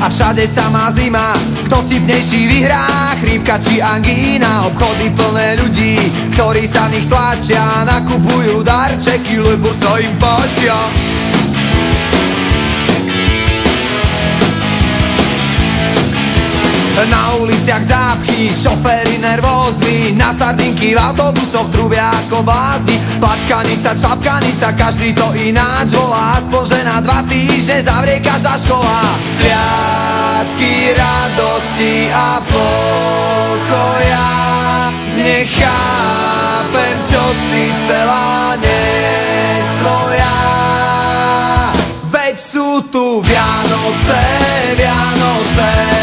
a všade samá zima. Kto vtipnejší vyhrá, chrípka či angína Obchody plné ľudí, ktorí sa v nich tlačia Nakupujú darčeky, lebo sa im páčia Na uliciach zápchy, šoféry nervózni Na sardinky v autobusoch trubia ako blázni. Plačkanica, čapkanica, každý to ináč volá. Aspoň, že na dva týždne zavrie každá škola. Sviatky radosti a pokoja. Nechápem, čo si celá nesvoja. Veď sú tu Vianoce, Vianoce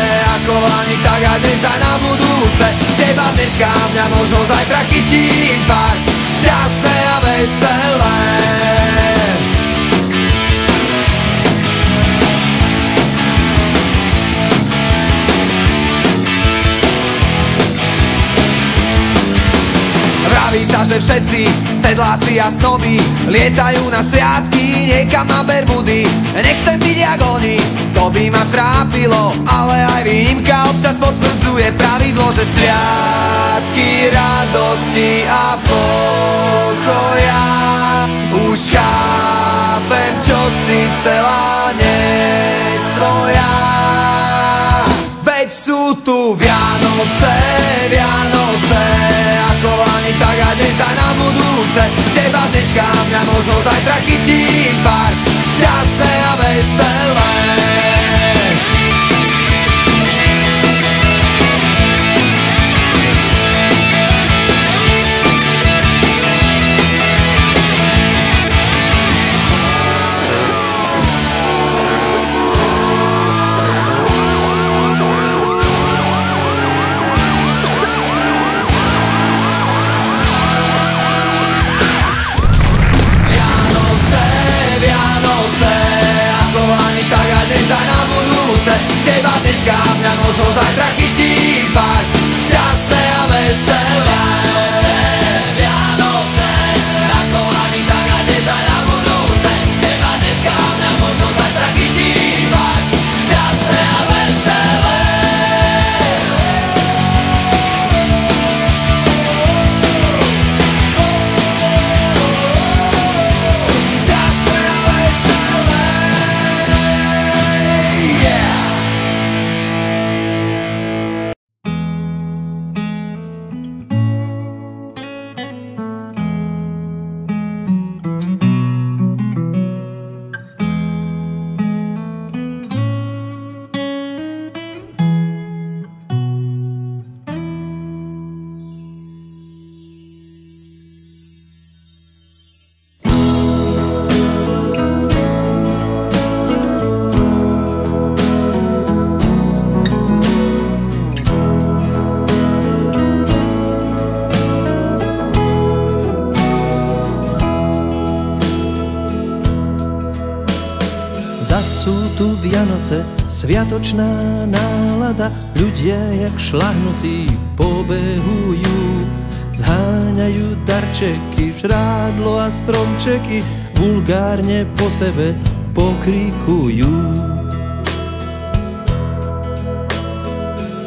dnes aj na budúce Teba dneska, mňa možno zajtra chytí pár Šťastné a veselé Vraví sa, že všetci sedláci a snoby Lietajú na sviatky niekam na Bermudy. Nechcem byť jak oni, to by ma trápilo Ale aj výnimka občas potvrdzuje pravidlo Že sviatky radosti a pokoja. Už chápem, čo si celá nesvoja Veď sú tu Vianoce, Vianoce budúce Teba dneska, mňa možno zajtra chytí pár. Šťastné a veselé Dneska, mňa možno zajtra chytí pár. Šťastné a veselé sú tu Vianoce, sviatočná nálada, ľudia jak šlahnutí pobehujú. Zháňajú darčeky, žrádlo a stromčeky, vulgárne po sebe pokrikujú.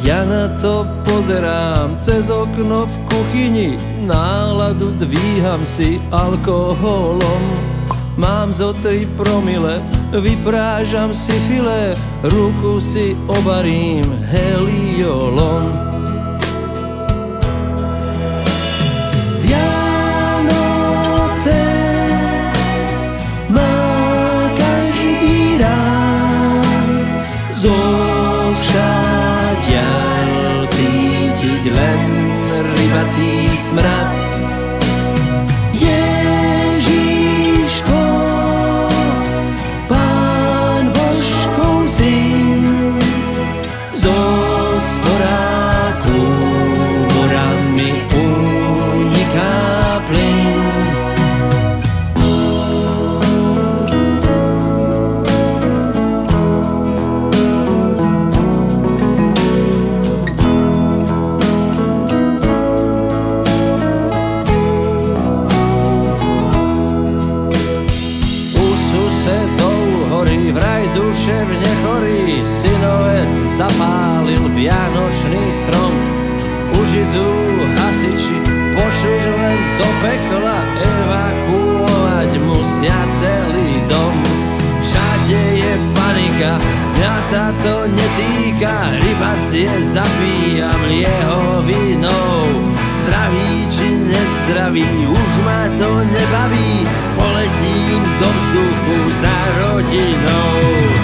Ja na to pozerám cez okno v kuchyni, náladu dvíham si alkoholom. Mám zo tri promile, vyprážam si file, ruku si obarím heliolom. Vianoce má každý rád, zo všadiaľ cítiť len rybací smrad. susedov horí, vraj duševne chorý synovec zapálil vianočný strom. Už idú hasiči, pošli len do pekla, evakuovať musia celý dom. Všade je panika, mňa sa to netýka, rybac je zabíjam jeho vinou. Zdravý či nezdravý, už ma to nebaví, poletím do vzduchu za rodinou.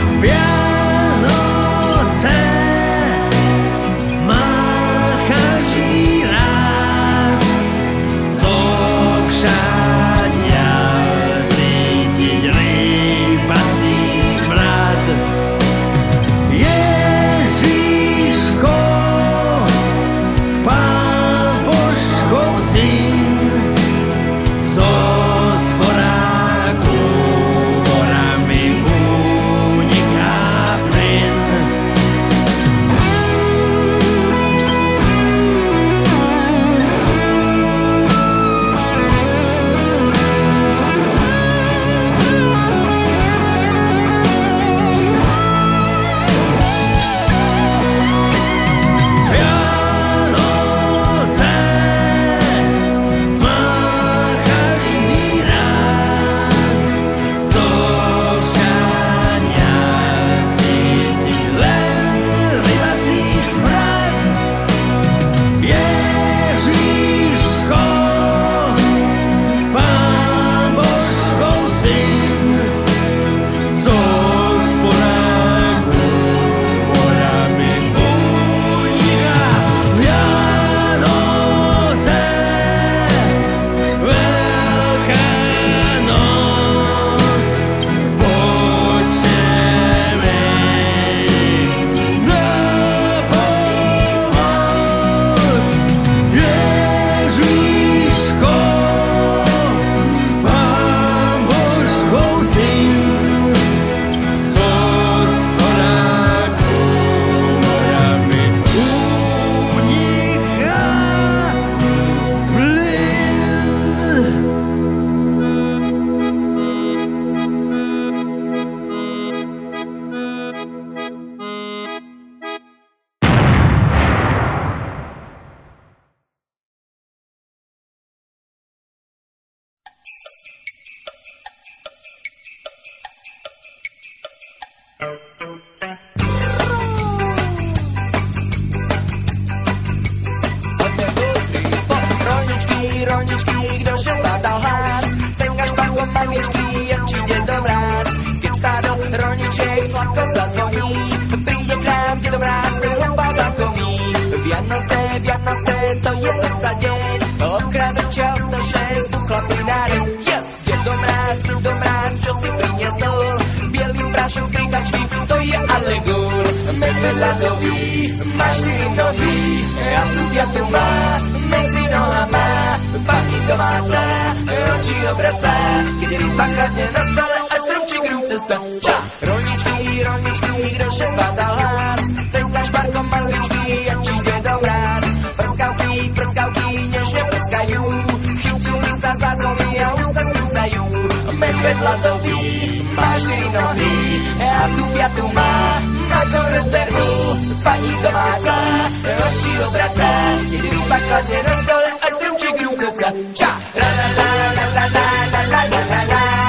Vianoce, Vianoce, to je zasa deň, okrade čas naše zduchla plináre. Yes, dedo mráz, dedo mráz, čo si priniesol? Bielý prášok z trikačky, to je ale gól. Medved ľadový, má štyri nohy, a tu piatu má, medzi nohama, pani domáca, oči obraca, keď ryba kladne na stole a stromček rúce sa. Ča! Medved ľadový, má štyri nohy, a tu piatu má, ako rezervu, pani domáca, oči obraca, keď ryba kladne na stole a stromček rúce sa. Ča! La la la la la la la la la la la